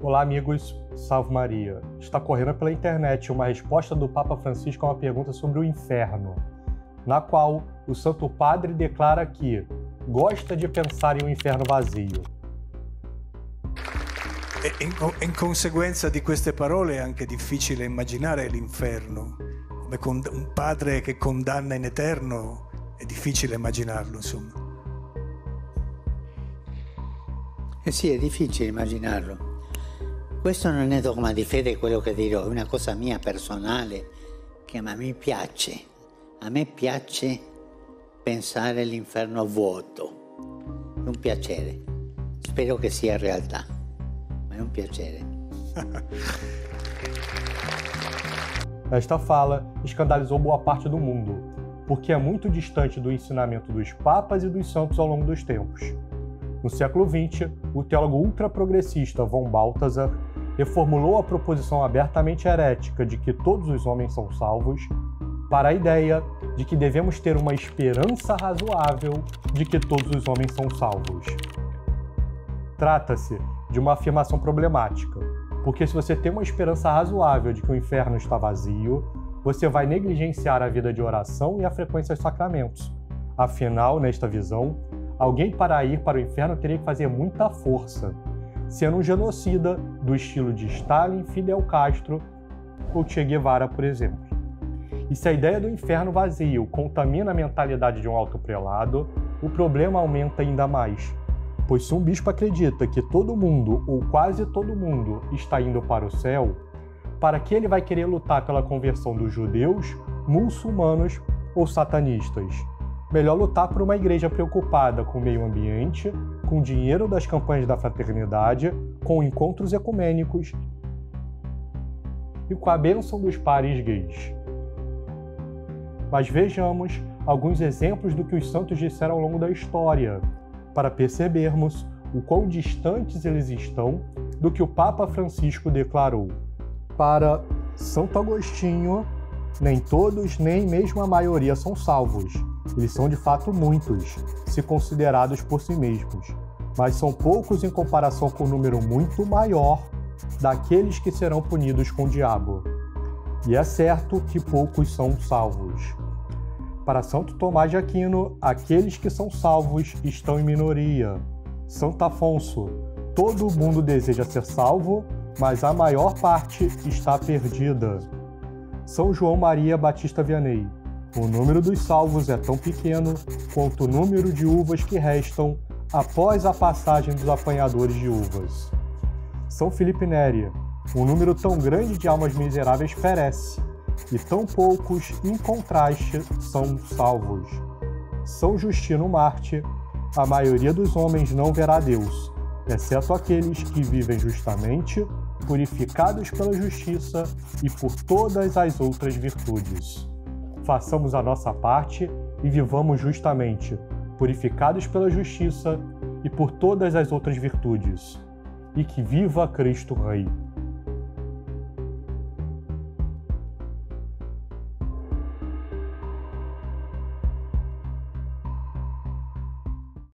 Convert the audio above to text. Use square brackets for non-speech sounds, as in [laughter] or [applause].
Olá, amigos. Salve Maria. Está correndo pela internet uma resposta do Papa Francisco a uma pergunta sobre o inferno, na qual o Santo Padre declara que gosta de pensar em um inferno vazio. In, in conseguenza di queste parole è anche difficile immaginare l'inferno. Come un padre che condanna in eterno è difficile immaginarlo, insomma. Eh sì, è difficile immaginarlo. Questo non è dogma di fede quello che dirò, è una cosa mia personale che a me piace. A me piace pensare all'inferno vuoto. È un piacere. Spero che sia realtà, ma è un piacere. [laughs] Esta fala escandalizou boa parte do mundo, porque é muito distante do ensinamento dos papas e dos santos ao longo dos tempos. No século XX, o teólogo ultraprogressista von Balthasar reformulou a proposição abertamente herética de que todos os homens são salvos para a ideia de que devemos ter uma esperança razoável de que todos os homens são salvos. Trata-se de uma afirmação problemática, porque se você tem uma esperança razoável de que o inferno está vazio, você vai negligenciar a vida de oração e a frequência dos sacramentos. Afinal, nesta visão, alguém para ir para o inferno teria que fazer muita força, sendo um genocida do estilo de Stalin, Fidel Castro ou Che Guevara, por exemplo. E se a ideia do inferno vazio contamina a mentalidade de um alto prelado, o problema aumenta ainda mais. Pois se um bispo acredita que todo mundo, ou quase todo mundo, está indo para o céu, para que ele vai querer lutar pela conversão dos judeus, muçulmanos ou satanistas? Melhor lutar por uma igreja preocupada com o meio ambiente, com dinheiro das campanhas da fraternidade, com encontros ecumênicos e com a bênção dos pares gays. Mas vejamos alguns exemplos do que os santos disseram ao longo da história, para percebermos o quão distantes eles estão do que o Papa Francisco declarou. Para Santo Agostinho, nem todos, nem mesmo a maioria são salvos. Eles são de fato muitos, se considerados por si mesmos, mas são poucos em comparação com o número muito maior daqueles que serão punidos com o diabo. E é certo que poucos são salvos. Para Santo Tomás de Aquino, aqueles que são salvos estão em minoria. Santo Afonso, todo mundo deseja ser salvo, mas a maior parte está perdida. São João Maria Batista Vianney. O número dos salvos é tão pequeno quanto o número de uvas que restam após a passagem dos apanhadores de uvas. São Felipe Néria. Um número tão grande de almas miseráveis perece, e tão poucos, em contraste, são salvos. São Justino Marte. A maioria dos homens não verá Deus, exceto aqueles que vivem justamente purificados pela justiça e por todas as outras virtudes. Façamos a nossa parte e vivamos justamente, purificados pela justiça e por todas as outras virtudes. E que viva Cristo Rei!